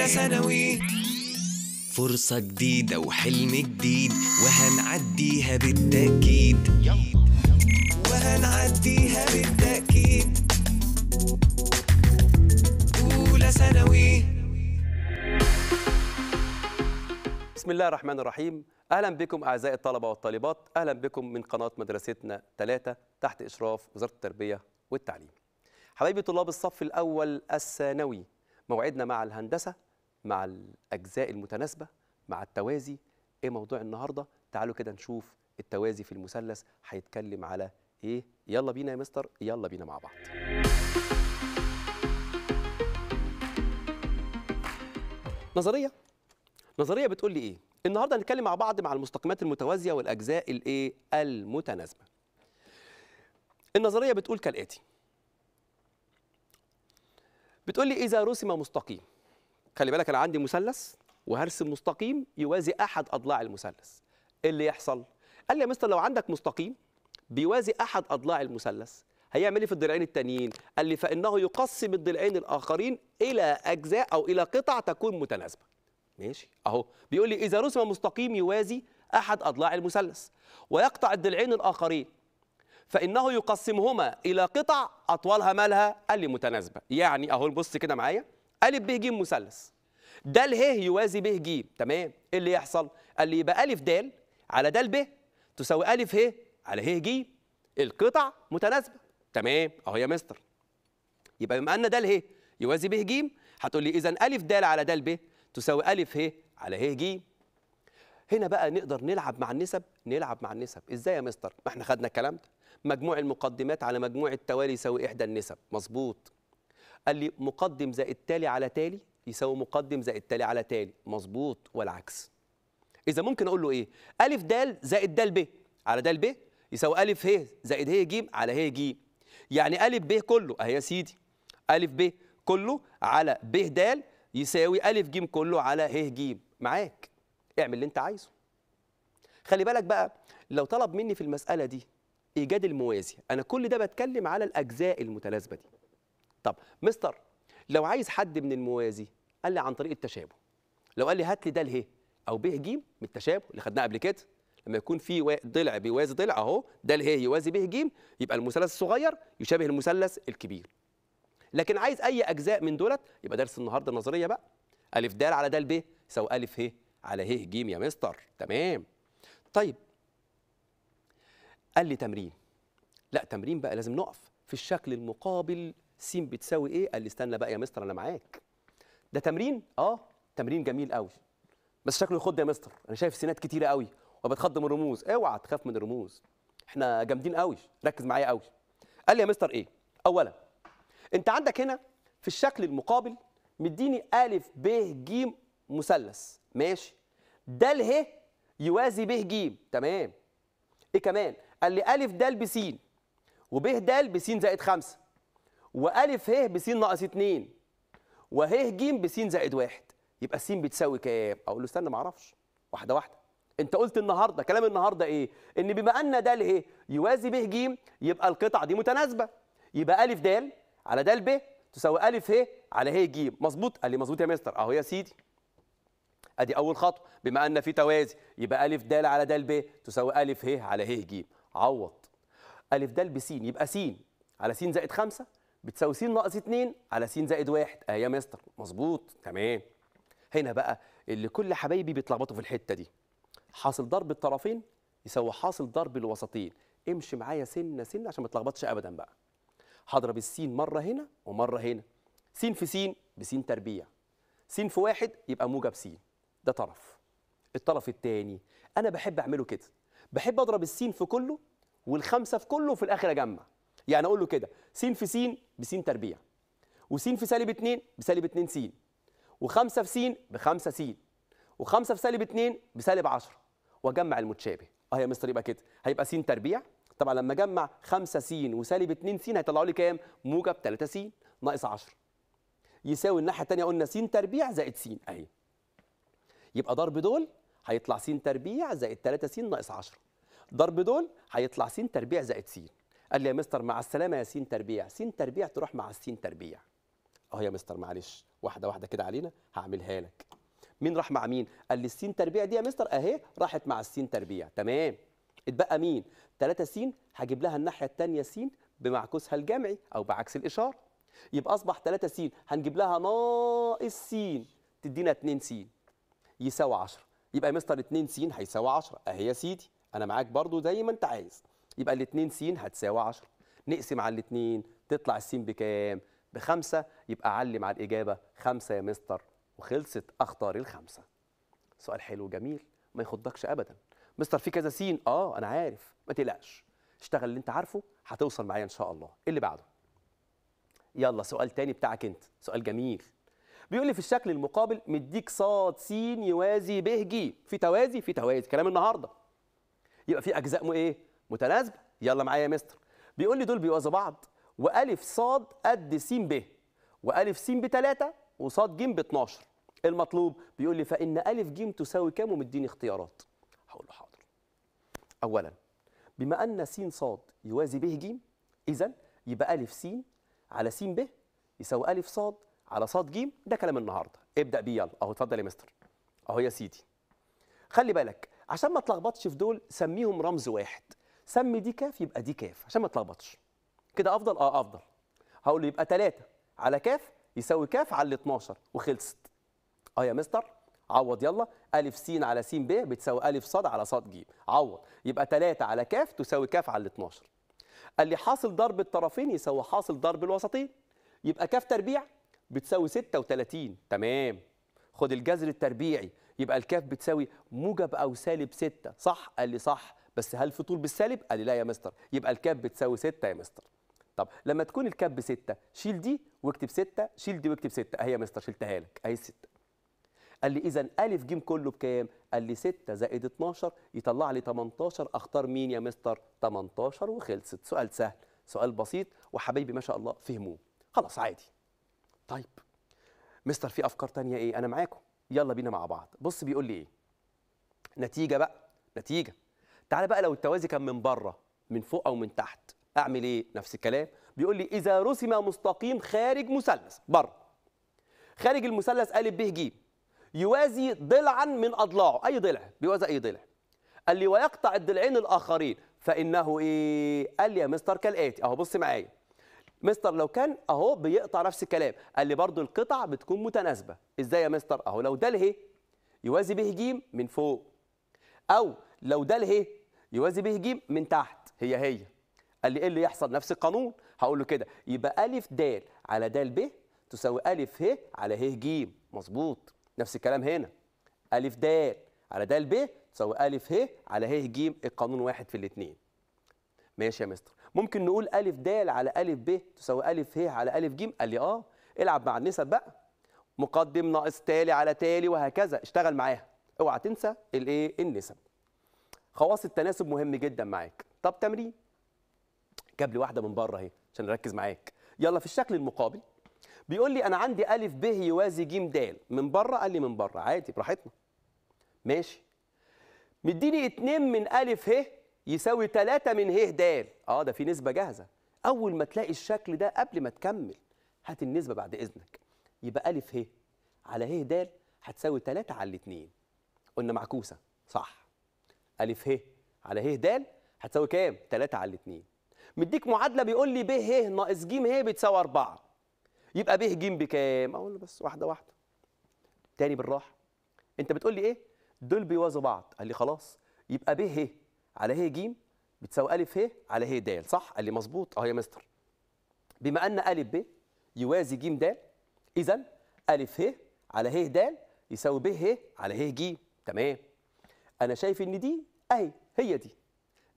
أولى ثانوي. فرصة جديدة وحلم جديد وهنعديها بالتأكيد. وهنعديها بالتأكيد. أولى ثانوي. بسم الله الرحمن الرحيم. أهلا بكم أعزائي الطلبة والطالبات. أهلا بكم من قناة مدرستنا ثلاثة تحت إشراف وزارة التربية والتعليم. حبايبي طلاب الصف الأول الثانوي موعدنا مع الهندسة مع الأجزاء المتناسبة مع التوازي. إيه موضوع النهارده؟ تعالوا كده نشوف التوازي في المثلث هيتكلم على إيه. يلا بينا يا مستر يلا بينا مع بعض. نظرية. نظرية بتقول لي إيه؟ النهارده هنتكلم مع بعض مع المستقيمات المتوازية والأجزاء الإيه؟ المتناسبة. النظرية بتقول كالآتي. بتقول لي إذا رسم مستقيم. خلي بالك أنا عندي مثلث وهرسم مستقيم يوازي أحد أضلاع المثلث. إيه اللي يحصل؟ قال لي يا مستر لو عندك مستقيم بيوازي أحد أضلاع المثلث. هيعمل إيه في الضلعين التانيين؟ قال لي فإنه يقسم الضلعين الآخرين إلى أجزاء أو إلى قطع تكون متناسبة. ماشي أهو. بيقول لي إذا رسم مستقيم يوازي أحد أضلاع المثلث ويقطع الضلعين الآخرين فإنه يقسمهما إلى قطع أطوالها مالها قال لي متناسبة. يعني أهو بص كده معايا. ا ب ج مثلث. د ه يوازي ب ج تمام؟ إيه اللي يحصل؟ قال لي يبقى ا د على د ب تساوي ا ه على ه ج القطع متناسبة تمام؟ أهو يا مستر. يبقى بما أن د ه يوازي ب ج هتقول لي اذا ا د على د ب تساوي ا ه على ه ج هنا بقى نقدر نلعب مع النسب نلعب مع النسب. إزاي يا مستر؟ ما إحنا خدنا الكلام ده. مجموع المقدمات على مجموع التوالي يساوي إحدى النسب. مظبوط. قال لي مقدم زائد تالي على تالي يساوي مقدم زائد تالي على تالي. مظبوط والعكس. إذا ممكن أقول له إيه؟ ألف د زائد د ب. على د ب يساوي ألف ه زائد ه ج على ه ج يعني ألف ب كله أهي يا سيدي. ألف ب كله على ب د يساوي ألف ج كله على ه ج معاك. اعمل اللي أنت عايزه. خلي بالك بقى لو طلب مني في المسألة دي إيجاد الموازي أنا كل ده بتكلم على الأجزاء المتناسبه دي. طب مستر لو عايز حد من الموازي قال لي عن طريق التشابه. لو قال لي هات لي ده له أو ب ج من التشابه اللي خدناه قبل كده لما يكون في ضلع بيوازي ضلع أهو ده له يوازي ب ج يبقى المثلث الصغير يشابه المثلث الكبير. لكن عايز أي أجزاء من دولت يبقى درس النهارده النظريه بقى. ألف د على د ب يساوي ألف ه على ه ج يا مستر. تمام. طيب. قال لي تمرين. لا تمرين بقى لازم نقف في الشكل المقابل س بتساوي إيه؟ قال لي استنى بقى يا مستر أنا معاك. ده تمرين؟ آه تمرين جميل قوي بس شكله يخض يا مستر. أنا شايف سينات كتيرة قوي وبتخض من الرموز. أوعى تخاف من الرموز. إحنا جامدين قوي ركز معايا قوي قال لي يا مستر إيه؟ اولا أنت عندك هنا في الشكل المقابل مديني ا ب ج مثلث. ماشي. د ه يوازي ب ج. تمام. إيه كمان؟ قال لي ا د ب س. وب د ب س زائد 5 وألف ه ب س ناقص 2 وه ج ب س زائد 1 يبقى س بتساوي كام؟ أقول له استنى ما أعرفش. واحدة واحدة. أنت قلت النهارده كلام النهارده إيه؟ إن بما أن د ه يوازي ب ج يبقى القطع دي متناسبة. يبقى ا د على د ب تساوي ا ه على ه ج مظبوط؟ قال لي مظبوط يا مستر. أهو يا سيدي. أدي أول خطوة. بما أن في توازي يبقى ا د على د ب تساوي ا ه على ه ج عوض. ا د ب س يبقى س على س زائد 5 بتساوي س ناقص 2 على س زائد 1 آه يا مستر. مظبوط. تمام. هنا بقى اللي كل حبايبي بيتلخبطوا في الحتة دي. حاصل ضرب الطرفين يساوي حاصل ضرب الوسطين. امشي معايا سنة سنة عشان ما تلخبطش ابدا بقى. هضرب السين مرة هنا ومرة هنا. س في س بس تربيع. س في واحد يبقى موجب س ده طرف. الطرف الثاني أنا بحب أعمله كده. بحب أضرب السين في كله والخمسة في كله وفي الآخر أجمع. يعني أقول له كده. س في س بس تربيع وس في سالب 2 بسالب 2 س وخمسة في س بخمسة س وخمسة في سالب 2 بسالب 10 وأجمع المتشابه. آه يا مستر يبقى كده. هيبقى س تربيع. طبعا لما أجمع 5 س وسالب 2 س هيطلعوا لي كام؟ موجب 3 س ناقص 10 يساوي الناحية الثانية قلنا س تربيع زائد س أهي. يبقى ضرب دول هيطلع س تربيع زائد 3 س ناقص 10 ضرب دول هيطلع س تربيع زائد س قال لي يا مستر مع السلامة يا س تربيع. س تربيع تروح مع الس تربيع. أهو يا مستر معلش واحدة واحدة كده علينا هعملها لك. مين راح مع مين؟ قال لي السين تربيع دي يا مستر أهي راحت مع السين تربيع. تمام. اتبقى مين؟ 3 س هجيب لها الناحية الثانية س بمعكوسها الجمعي أو بعكس الإشارة. يبقى أصبح 3 س هنجيب لها ناقص س تدينا 2 س يساوي 10 يبقى يا مستر 2 س هيساوي 10 أهي يا سيدي أنا معاك برضو زي ما أنت عايز. يبقى ال 2 س هتساوي 10 نقسم على الاثنين تطلع السين بكام؟ بخمسة. يبقى علم على الإجابة خمسة يا مستر. وخلصت أختار الخمسة. سؤال حلو جميل ما يخضكش أبدا. مستر في كذا سين؟ آه أنا عارف. ما تقلقش. اشتغل اللي أنت عارفه هتوصل معايا إن شاء الله. اللي بعده. يلا سؤال تاني بتاعك أنت. سؤال جميل. بيقول لي في الشكل المقابل مديك صاد س يوازي ب ج في توازي في توازي. كلام النهارده. يبقى في أجزاء مو إيه؟ متناسبة. يلا معايا يا مستر. بيقول لي دول بيوازوا بعض وألف صاد قد س ب. وألف س بتلاتة وصاد ج ب 12 المطلوب بيقول لي فإن ألف ج تساوي كام ومديني اختيارات؟ هقول له حاضر. اولا بما أن س صاد يوازي ب ج اذا يبقى ألف س على س ب يساوي ألف صاد على صاد ج. ده كلام النهارده. ابدأ بيه يلا. أهو اتفضل يا مستر. أهو يا سيدي. خلي بالك عشان ما تلخبطش في دول سميهم رمز واحد. سمي دي كاف يبقى دي كاف عشان ما تلخبطش. كده أفضل؟ آه أفضل. هقول يبقى 3 على كاف يساوي كاف على ال 12 وخلصت. آه يا مستر عوض يلا. ألف س على س ب بتساوي ألف ص على ص ج. عوض. يبقى 3 على كاف تساوي كاف على ال 12 قال لي حاصل ضرب الطرفين يساوي حاصل ضرب الوسطين. يبقى كاف تربيع بتساوي 36 تمام. خد الجذر التربيعي يبقى الكاف بتساوي موجب أو سالب 6 صح؟ قال لي صح. بس هل في طول بالسالب؟ قال لي لا يا مستر. يبقى الكاف بتساوي 6 يا مستر. طب لما تكون الكاف ب 6 شيل دي واكتب 6 شيل دي واكتب 6 اهي يا مستر شلتها لك. اهي 6 قال لي اذا ألف ج كله بكام؟ قال لي 6 زائد 12 يطلع لي 18 أختار مين يا مستر؟ 18 وخلصت. سؤال سهل سؤال بسيط وحبايبي ما شاء الله فهموه. خلاص عادي. طيب مستر في أفكار تانية إيه؟ أنا معاكم. يلا بينا مع بعض. بص بيقول لي إيه؟ نتيجة بقى نتيجة. تعالى بقى لو التوازي كان من بره من فوق أو من تحت. أعمل إيه؟ نفس الكلام. بيقول لي إذا رسم مستقيم خارج مثلث بره. خارج المثلث ا ب ج يوازي ضلعا من أضلاعه. أي ضلع؟ بيوازي أي ضلع. قال لي ويقطع الضلعين الآخرين. فإنه إيه؟ قال لي يا مستر كالآتي. أهو بص معايا. مستر لو كان أهو بيقطع نفس الكلام. قال لي برضو القطع بتكون متناسبة. إزاي يا مستر؟ أهو لو ده اله يوازي به ج من فوق. أو لو ده اله يوازي به ج من تحت. هي هي. قال لي إيه اللي يحصل؟ نفس القانون. هقول له كده. يبقى ألف د على د ب تساوي ألف ه على ه ج مظبوط. نفس الكلام هنا. ألف د على د ب تساوي ألف ه على ه ج القانون واحد في الاثنين ماشي يا مستر. ممكن نقول ألف د على ألف ب تساوي ألف ه على ألف ج قال لي آه. العب مع النسب بقى. مقدم ناقص تالي على تالي وهكذا. اشتغل معاها. اوعى تنسى الايه؟ النسب. خواص التناسب مهم جدا معاك. طب تمرين؟ جاب لي واحدة من بره أهي عشان نركز معاك. يلا في الشكل المقابل. بيقول لي أنا عندي ألف ب يوازي ج د من بره قال لي من بره. عادي براحتنا. ماشي. مديني اتنين من ألف ه يساوي 3 من ه د. آه ده في نسبة جاهزة. أول ما تلاقي الشكل ده قبل ما تكمل هات النسبة بعد إذنك. يبقى ألف ه على ه د هتساوي 3 على الاثنين قلنا معكوسة. صح. ألف ه على ه د هتساوي كام؟ 3 على الاثنين مديك معادلة بيقول لي ب ه ناقص ج ه بتساوي 4 يبقى ب ج بكام؟ أقول له بس واحدة واحدة. تاني بالراحة. أنت بتقول لي إيه؟ دول بيوازوا بعض. قال لي خلاص. يبقى ب ه على ه ج بتساوي ألف ه على ه د صح؟ قال لي مظبوط. اهو يا مستر. بما أن ألف ب يوازي ج د اذا ألف ه على ه د يساوي ب ه على ه ج تمام. أنا شايف إن دي أهي هي دي.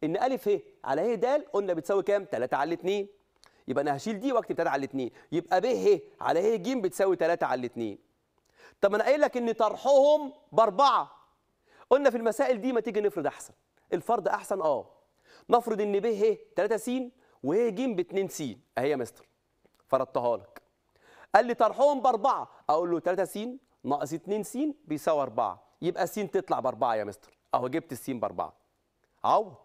إن ألف ه على ه د قلنا بتساوي كام؟ 3 على 2 يبقى أنا هشيل دي وأكتب 3 على 2 يبقى ب ه على ه ج بتساوي 3 على 2 طب أنا قايل لك إن طرحهم بأربعة. قلنا في المسائل دي ما تيجي نفرض أحسن. الفرض أحسن آه. نفرض إن ب ه 3 س وه ج ب 2 س. أهي يا مستر. فرضتها لك. قال لي طرحهم بأربعة. أقول له 3 س ناقص 2 س بيساوي 4 يبقى س تطلع بأربعة يا مستر. اهو جبت السين باربعة. عوض.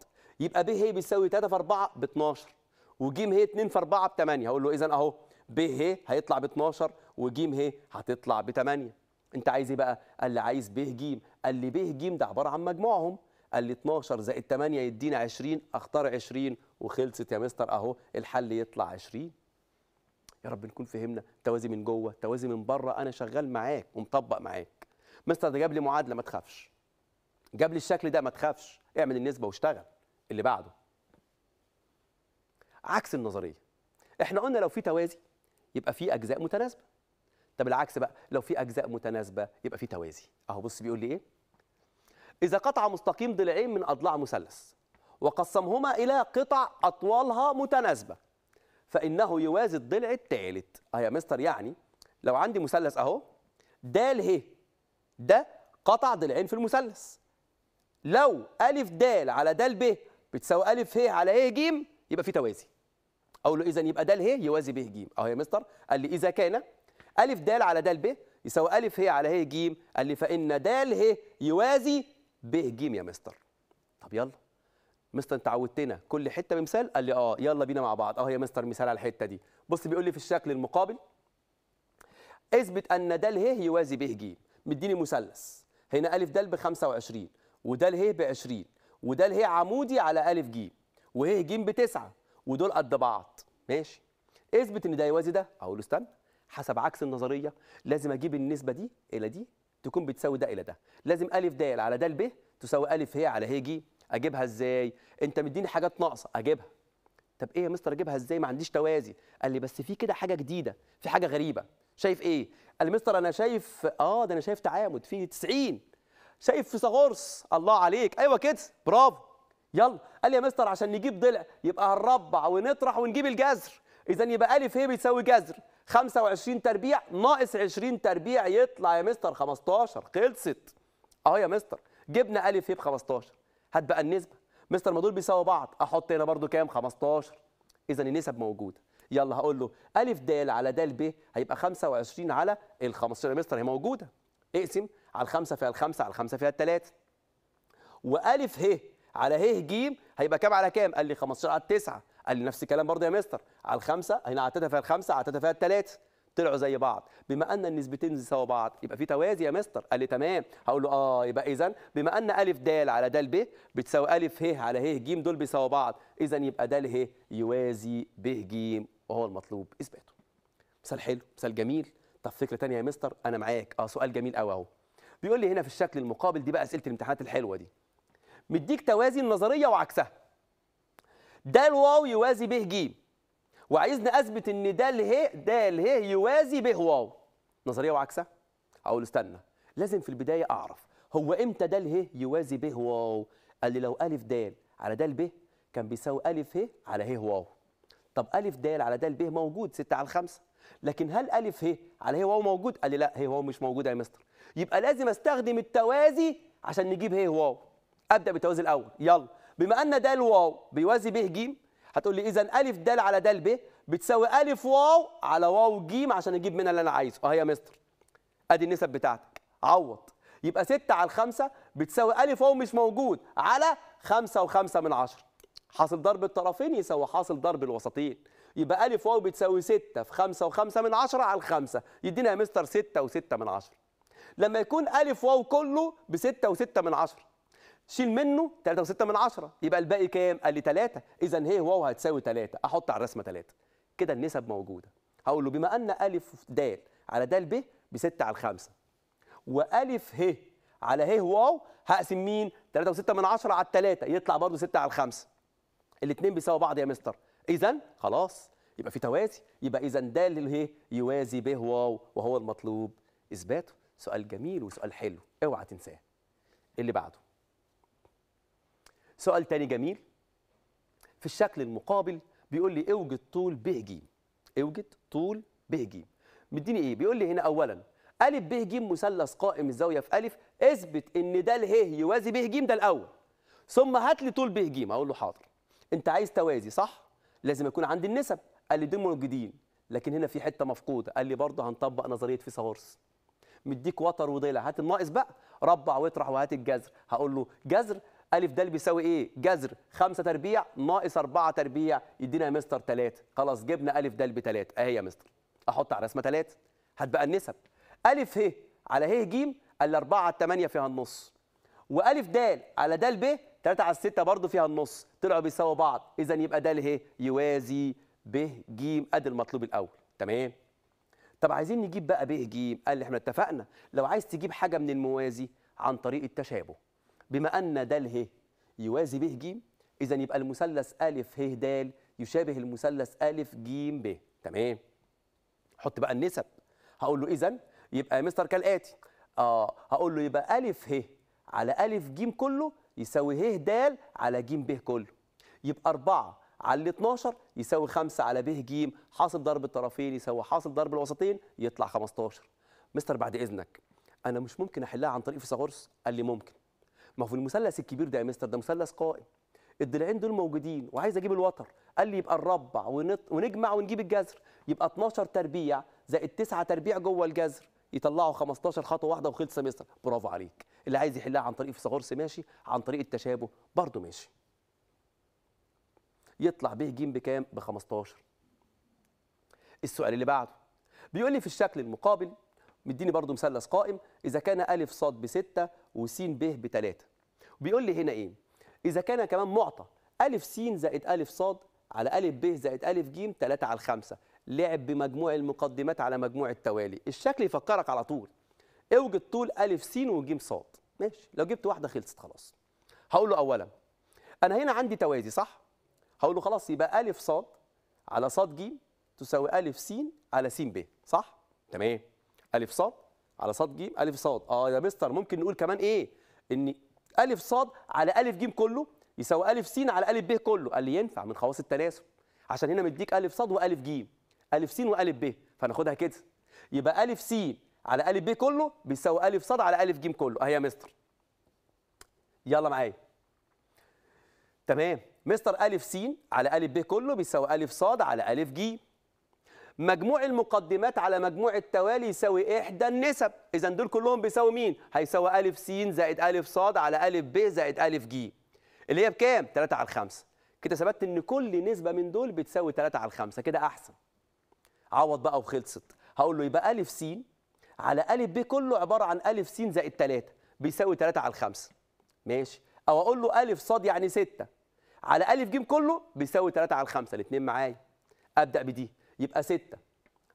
يبقى ب ه بيساوي 3 في 4 ب 12 وج ه 2 في 4 ب 8 هقول له اذا أهو ب ه هيطلع ب 12 وج ه هتطلع ب 8 أنت عايز إيه بقى؟ قال لي عايز ب ج قال لي ب ج ده عبارة عن مجموعهم. قال لي 12 زائد 8 يدينا 20 أختار 20 وخلصت يا مستر أهو الحل يطلع 20 يا رب نكون فهمنا. توازي من جوه توازي من بره. أنا شغال معاك ومطبق معاك. مستر ده جاب لي معادلة ما تخافش. جاب لي الشكل ده ما تخافش اعمل النسبة واشتغل. اللي بعده عكس النظرية. إحنا قلنا لو في توازي يبقى في أجزاء متناسبة. طب العكس بقى لو في أجزاء متناسبة يبقى في توازي. أهو بص بيقول لي إيه؟ إذا قطع مستقيم ضلعين من أضلاع مثلث وقسمهما إلى قطع أطوالها متناسبة فإنه يوازي الضلع الثالث آه يا مستر يعني لو عندي مثلث أهو د ه ده قطع ضلعين في المثلث. لو ألف د على د ب بتساوي ألف ه على ه ج يبقى في توازي. أقول له إذا يبقى د ه يوازي ب ج أهو يا مستر. قال لي إذا كان ألف د على د ب يساوي ألف ه على ه ج قال لي فإن د ه يوازي ب ج يا مستر. طب يلا. مستر أنت عودتنا كل حتة بمثال؟ قال لي آه يلا بينا مع بعض. آه يا مستر مثال على الحتة دي. بص بيقول لي في الشكل المقابل. اثبت أن د ه يوازي ب ج مديني مثلث. هنا ألف د ب 25 وده ه ب 20 وده ه عمودي على ألف ج وه ج بتسعة ودول قد بعض. ماشي؟ اثبت إن ده يوازي ده. أقول له استنى حسب عكس النظرية لازم أجيب النسبة دي إلى دي تكون بتساوي ده إلى ده. لازم ألف د على د ب تساوي ألف ه على ه ج أجيبها إزاي؟ أنت مديني حاجات ناقصة. أجيبها. طب إيه يا مستر أجيبها إزاي؟ ما عنديش توازي. قال لي بس في كده حاجة جديدة في حاجة غريبة. شايف إيه؟ قال لي مستر أنا شايف آه ده أنا شايف تعامد في 90 شايف فيثاغورس الله عليك. أيوه كده. برافو. يلا. قال يا مستر عشان نجيب ضلع يبقى هنربع ونطرح ونجيب الجذر اذا يبقى ألف ه بتساوي جذر 25 تربيع ناقص 20 تربيع يطلع يا مستر 15 خلصت. أهو يا مستر. جبنا ألف ه ب 15 هات بقى النسبة. مستر ما دول بيساووا بعض. أحط هنا برضو كام؟ 15 اذا النسب موجودة. يلا هقول له ألف د على د ب هيبقى 25 على ال 15 يا مستر هي موجودة. اقسم على الخمسة فيها الخمسة على الخمسة فيها الثلاثه وألف ه على ه ج هيبقى كام على كام؟ قال لي 15 على التسعه قال لي نفس الكلام برضو يا مستر. على الخمسة هنا عدتها فيها الخمسة عدتها فيها الثلاثه طلعوا زي بعض. بما أن النسبتين يساووا بعض يبقى في توازي يا مستر؟ قال لي تمام. هقول له آه يبقى اذا بما أن ألف د على د ب بتساوي ألف ه على ه ج دول بيساووا بعض. اذا يبقى د ه يوازي ب ج وهو المطلوب إثباته. مثال حلو مثال جميل. طب فكرة ثانية يا مستر؟ أنا معاك. آه سؤال جميل قوي أهو. بيقول لي هنا في الشكل المقابل دي بقى أسئلة الامتحانات الحلوة دي. مديك توازي النظرية وعكسها. د واو يوازي ب ج وعايزني أثبت إن د ه د ه يوازي ب واو. نظرية وعكسها؟ أقول استنى لازم في البداية أعرف هو إمتى د ه يوازي ب واو؟ قال لي لو ألف د على د ب كان بيساوي ألف ه على ه واو. طب ألف د على د ب موجود 6 على 5 لكن هل ألف ه؟ على ه واو موجود؟ قال لي لا ه واو مش موجود يا مستر. يبقى لازم أستخدم التوازي عشان نجيب ه واو. أبدأ بالتوازي الأول. يلا. بما أن د واو بيوازي ب ج هتقول لي اذا ألف د على د ب بتساوي ألف واو على واو ج عشان أجيب منها اللي أنا عايزه. أهي يا مستر. أدي النسب بتاعتك. عوض. يبقى 6 على 5 بتساوي ألف واو مش موجود على 5 و5 من 10 حاصل ضرب الطرفين يساوي حاصل ضرب الوسطين. يبقى ألف واو بتساوي 6 في 5 و5 من 10 على 5 يدينا يا مستر 6 و6 من 10 لما يكون ألف واو كله ب 6 و6 من 10 شيل منه 3 و6 من 10 يبقى الباقي كام؟ قال لي 3 اذا ه واو هتساوي 3 أحط على الرسمة 3 كده النسب موجودة. هقول له بما أن ألف د على د ب ب 6 على 5 وألف ه على ه واو هقسم مين؟ 3 و6 من 10 على 3 يطلع برضه 6 على 5 الاثنين بيساووا بعض يا مستر. اذا خلاص يبقى في توازي يبقى اذا د ه يوازي ب واو وهو المطلوب. إثباته سؤال جميل وسؤال حلو اوعى تنساه. اللي بعده. سؤال تاني جميل. في الشكل المقابل بيقول لي اوجد طول ب ج. اوجد طول ب ج. مديني إيه؟ بيقول لي هنا اولا ا ب ج مثلث قائم الزاوية في ا اثبت إن د ه يوازي ب ج ده الأول. ثم هات لي طول ب ج أقول له حاضر. أنت عايز توازي صح؟ لازم يكون عندي النسب. قال لي دول موجودين لكن هنا في حتة مفقودة. قال لي برضه هنطبق نظرية فيثاغورس مديك وتر وضلع هات الناقص بقى. ربع واطرح وهات الجذر. هقول له جذر. ألف د بيساوي إيه؟ جذر. 5 تربيع. ناقص 4 تربيع. يدينا يا مستر 3 خلاص جبنا ألف د بثلاثة أهي يا مستر. أحط على رسمة 3 هتبقى النسب. ألف ه. على ه ج قال لي 4 على 8 فيها النص. وألف د على د ب 3 على 6 برضه فيها النص. طلعوا بيساووا بعض. إذا يبقى د ه يوازي ب ج ادي المطلوب الأول. تمام؟ طب عايزين نجيب بقى ب ج. قال لي إحنا اتفقنا. لو عايز تجيب حاجة من الموازي عن طريق التشابه. بما أن د ه يوازي ب ج إذا يبقى المثلث ا ه د يشابه المثلث ا ج ب. تمام؟ حط بقى النسب. هقول له اذا يبقى يا مستر كالآتي. آه هقول له يبقى ا ه على ا ج كله يساوي ه د على ج ب كله. يبقى 4 على ال 12 يساوي 5 على ب ج حاصل ضرب الطرفين يساوي حاصل ضرب الوسطين يطلع 15 مستر بعد إذنك أنا مش ممكن أحلها عن طريق فيثاغورس؟ قال لي ممكن. ما هو في المثلث الكبير ده يا مستر ده مثلث قائم. الضلعين دول موجودين وعايز أجيب الوتر. قال لي يبقى نربع ونجمع ونجيب الجذر. يبقى 12 تربيع زائد 9 تربيع جوه الجذر. يطلعوا 15 خطوة واحدة وخلص يا مستر برافو عليك. اللي عايز يحلها عن طريق فيثاغورس ماشي عن طريق التشابه برضه ماشي. يطلع ب ج بكام؟ ب 15 السؤال اللي بعده بيقول لي في الشكل المقابل مديني برضو مثلث قائم إذا كان ا ص بستة وس ب بتلاتة. بيقول لي هنا إيه؟ إذا كان كمان معطى ا س زائد ا ص على ا ب زائد ا ج 3 على 5 لعب بمجموع المقدمات على مجموع التوالي. الشكل يفكرك على طول. اوجد طول ا س وج ص ماشي. لو جبت واحدة خلصت خلاص. هقول له اولا أنا هنا عندي توازي صح؟ هقول له خلاص يبقى ا ص على ص ج تساوي ا س على س ب. صح؟ تمام. ا ص على ص ج ا ص آه يا مستر ممكن نقول كمان إيه؟ إن ا ص على ا ج كله يساوي ا س على ا ب كله. قال لي ينفع من خواص التناسب. عشان هنا مديك ا ص وألف ج ا س وألف ب. فناخدها كده. يبقى ا س على ا ب كله بيساوي ا ص على ا ج كله. أهي يا مستر. يلا معايا. تمام. مستر ا س على ا ب كله بيساوي ا ص على ا ج مجموع المقدمات على مجموع التوالي يساوي إحدى النسب. اذا دول كلهم بيساوي مين؟ هيساوي ا س زائد ا ص على ا ب زائد ا ج اللي هي بكام؟ 3 على 5 كده ثبت إن كل نسبة من دول بتساوي 3 على 5 كده أحسن. عوض بقى وخلصت. هقول له يبقى ا س على ا ب كله عبارة عن ا س زائد 3 بيساوي 3 على 5 ماشي؟ أو أقول له ا ص يعني 6 على ا ج كله بيساوي 3 على 5 الاثنين معايا. أبدأ بدي. يبقى 6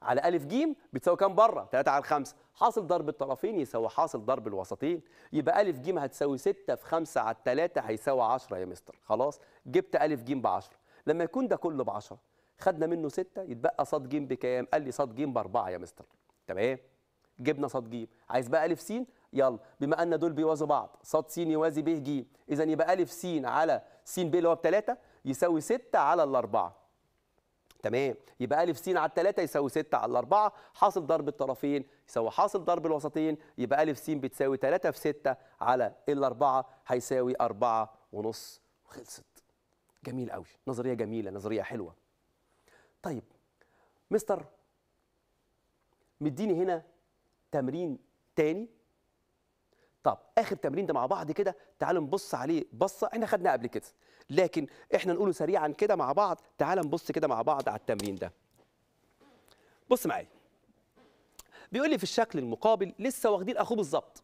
على ا ج بتساوي كام بره؟ 3 على 5 حاصل ضرب الطرفين يساوي حاصل ضرب الوسطين. يبقى ا ج هتساوي 6 في 5 على 3 هيساوي 10 يا مستر. خلاص؟ جبت ا ج ب 10 لما يكون ده كله ب 10 خدنا منه 6 يتبقى ص ج بكام؟ قال لي ص ج ب 4 يا مستر. تمام؟ جبنا ص ج عايز بقى ا س يلا. بما أن دول بيوازوا بعض ص س يوازي ب ج اذا يبقى ا س على س ب اللي هو ب 3 يساوي 6 على الأربعة. تمام؟ يبقى ا س على الثلاثة يساوي 6 على الأربعة. حاصل ضرب الطرفين يساوي حاصل ضرب الوسطين. يبقى ا س بتساوي 3 في 6 على الأربعة هيساوي 4 ونص. وخلصت جميل قوي نظرية جميلة نظرية حلوة. طيب مستر مديني هنا تمرين تاني؟ طب آخر تمرين ده مع بعض كده تعالوا نبص عليه بصة إحنا خدناه قبل كده لكن إحنا نقوله سريعا كده مع بعض تعال نبص كده مع بعض على التمرين ده. بص معايا بيقول لي في الشكل المقابل لسه واخدين أخوه بالظبط.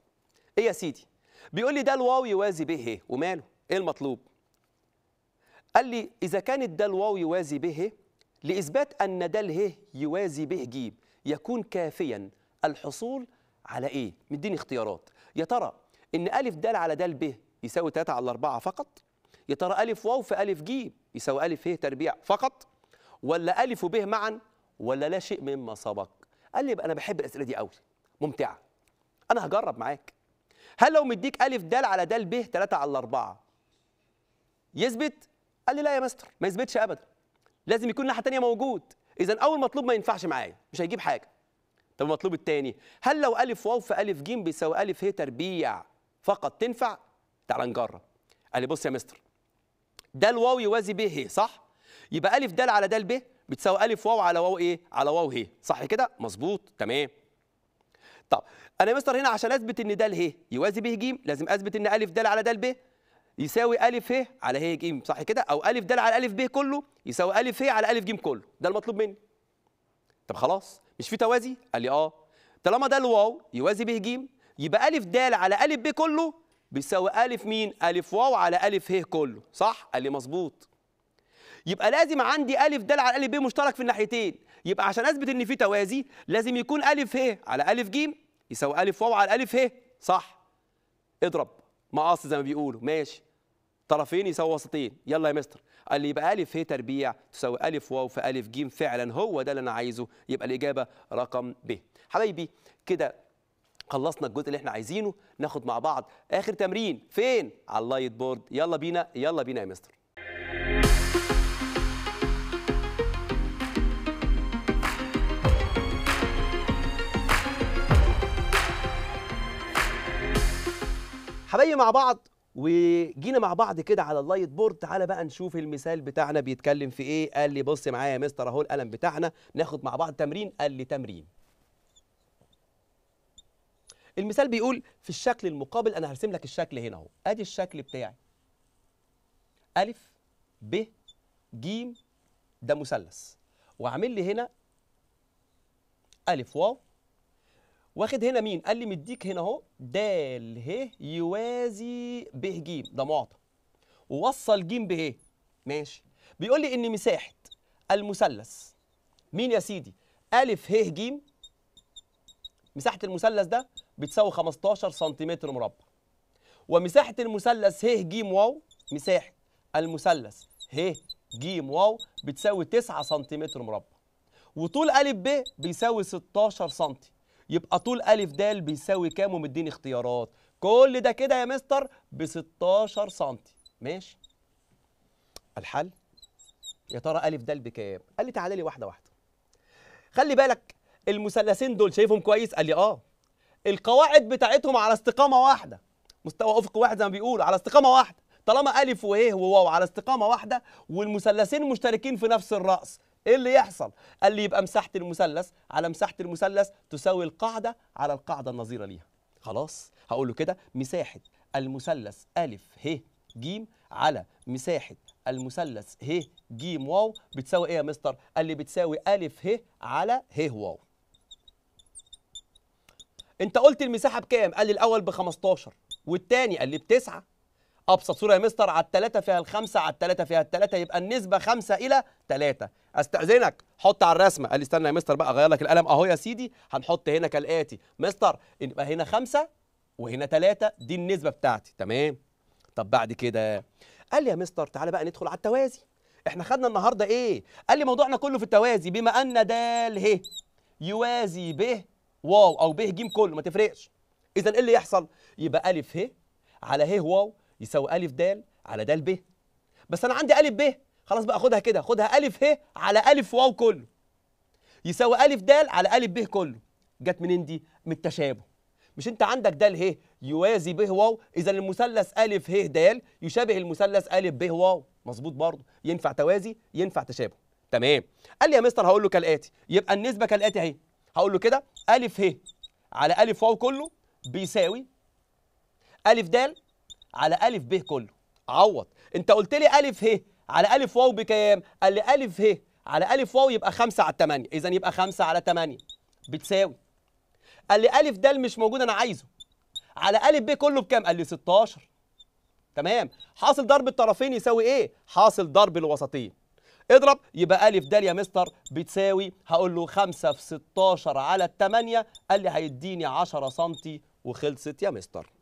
إيه يا سيدي؟ بيقول لي ده الواو يوازي به وماله؟ إيه المطلوب؟ قال لي إذا كانت ده الواو يوازي به لإثبات أن ده اله يوازي به ج يكون كافيا. الحصول على إيه؟ مديني اختيارات. يا ترى إن ألف د على د ب يساوي 3 على 4 فقط؟ يا ترى ألف واو في ألف ج يساوي ألف ه تربيع فقط؟ ولا ألف وب معا؟ ولا لا شيء مما سبق؟ قال لي يبقى أنا بحب الأسئلة دي قوي ممتعة. أنا هجرب معاك. هل لو مديك ألف د على د ب 3 على 4 يثبت؟ قال لي لا يا مستر ما يثبتش ابدا. لازم يكون ناحية تانية موجود. اذا أول مطلوب ما ينفعش معايا مش هيجيب حاجة. طب المطلوب الثاني هل لو ألف واو في ألف ج بيساوي ألف ه تربيع فقط تنفع؟ تعال نجرب. قال لي بص يا مستر د واو يوازي ب ه صح؟ يبقى ألف د على د ب بتساوي ألف واو على واو إيه؟ على واو ه صح كده؟ مظبوط تمام. طب أنا يا مستر هنا عشان أثبت إن د ه يوازي ب ج لازم أثبت إن ألف د على د ب يساوي ألف ه على ه ج صح كده؟ أو ألف د على ألف ب كله يساوي ألف ه على ألف ج كله. ده المطلوب مني. طب خلاص مش في توازي؟ قال لي آه. طالما د واو يوازي به ج يبقى ألف د على ألف ب كله بيساوي ألف مين؟ ألف واو على ألف ه كله صح؟ قال لي مظبوط. يبقى لازم عندي ألف د على ألف ب مشترك في الناحيتين. يبقى عشان أثبت إن في توازي لازم يكون ألف ه على ألف ج يساوي ألف واو على ألف ه صح؟ اضرب. مقص زي ما بيقولوا. ماشي. طرفين يساوي وسطين. يلا يا مستر. قال لي يبقى ألف ه تربيع تساوي ألف واو في ألف ج فعلا هو ده اللي أنا عايزه. يبقى الإجابة رقم ب. حبايبي كده خلصنا الجزء اللي إحنا عايزينه. ناخد مع بعض آخر تمرين. فين؟ على ال light board. يلا بينا يلا بينا يا مستر. حبايبي مع بعض. وجينا مع بعض كده على ال light board تعالى بقى نشوف المثال بتاعنا بيتكلم في إيه. قال لي بص معايا يا مستر أهو القلم بتاعنا ناخد مع بعض تمرين. قال لي تمرين. المثال بيقول في الشكل المقابل أنا هرسم لك الشكل هنا أهو. أدي الشكل بتاعي. ألف ب ج ده مثلث. وعامل لي هنا ألف واو. واخد هنا مين؟ قال لي مديك هنا اهو. د ه يوازي ب ج ده معطى. ووصل ج ب ه. ماشي. بيقول لي ان مساحه المثلث. مين يا سيدي؟ ألف ه ج مساحة المثلث ده بتساوي 15 سنتيمتر مربع. ومساحة المثلث ه ج واو. مساحة المثلث ه ج واو بتساوي 9 سنتيمتر مربع. وطول ا ب بيساوي 16 سنتي. يبقى طول ا د بيساوي كام ومديني اختيارات؟ كل ده كده يا مستر ب 16 سنتي. ماشي. الحل؟ يا ترى ا د بكام؟ قال لي تعالى لي واحدة واحدة. خلي بالك المثلثين دول شايفهم كويس؟ قال لي آه. القواعد بتاعتهم على استقامة واحدة. مستوى أفق واحد زي ما بيقولوا على استقامة واحدة. طالما ألف وه وواو على استقامة واحدة والمثلثين مشتركين في نفس الرأس إيه اللي يحصل؟ قال لي يبقى مساحة المثلث على مساحة المثلث تساوي القاعدة على القاعدة النظيرة ليها. خلاص هقول له كده مساحة المثلث ألف ه ج على مساحة المثلث ه ج واو بتساوي إيه يا مستر؟ قال لي بتساوي ألف ه على ه واو. أنت قلت المساحة بكام؟ قال لي الأول ب 15 والتاني قال لي بتسعة. أبسط صوره يا مستر على الثلاثه فيها الخمسة على الثلاثه فيها الثلاثه يبقى النسبة خمسة إلى ثلاثة أستأذنك حط على الرسمة. قال لي استنى يا مستر بقى أغير لك القلم. أهو يا سيدي هنحط هنا كالآتي. مستر يبقى هنا خمسة وهنا ثلاثة دي النسبة بتاعتي. تمام؟ طب بعد كده قال لي يا مستر تعالى بقى ندخل على التوازي. إحنا خدنا النهارده إيه؟ قال لي موضوعنا كله في التوازي بما أن د ه يوازي ب واو أو ب ج كله ما تفرقش. اذا إيه اللي يحصل؟ يبقى ألف ه على ه واو يساوي ألف د على د ب. بس أنا عندي ألف ب. خلاص بقى خدها كده خدها ألف ه على ألف واو كله. يساوي ألف د على ألف ب كله. جت منين دي؟ من التشابه. مش أنت عندك د ه يوازي ب واو؟ إذا المثلث ألف ه د يشابه المثلث ألف ب واو. مظبوط برضه. ينفع توازي؟ ينفع تشابه. تمام. قال لي يا مستر هقول له كالآتي. يبقى النسبة كالآتي أهي. هقول له كده. ألف ه على ألف واو كله بيساوي ألف د على ألف ب كله. عوض. انت قلت لي ألف ه على ألف واو بكام؟ قال لي ألف ه على ألف واو يبقى 5 على 8 اذا يبقى 5 على 8 بتساوي. قال لي ألف د مش موجود أنا عايزه. على ألف ب كله بكام؟ قال لي 16 تمام؟ حاصل ضرب الطرفين يساوي إيه؟ حاصل ضرب الوسطين. اضرب يبقى ألف د يا مستر بتساوي هقول له 5 في 16 على 8 قال لي هيديني 10 سم وخلصت يا مستر.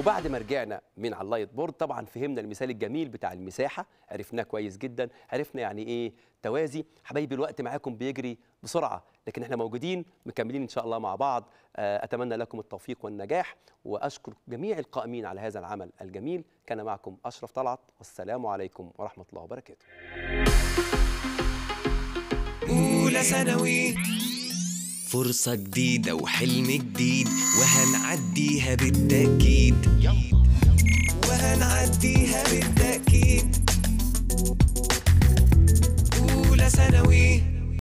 وبعد ما رجعنا من على ال light board طبعا فهمنا المثال الجميل بتاع المساحة عرفناه كويس جدا عرفنا يعني إيه توازي. حبايبي الوقت معاكم بيجري بسرعة لكن إحنا موجودين مكملين إن شاء الله مع بعض. آه، أتمنى لكم التوفيق والنجاح وأشكر جميع القائمين على هذا العمل الجميل. كان معكم أشرف طلعت والسلام عليكم ورحمة الله وبركاته. أولى ثانوي. فرصة جديدة وحلم جديد وهنعديها بالتأكيد. وهنعديها بالتأكيد. أولى ثانوي.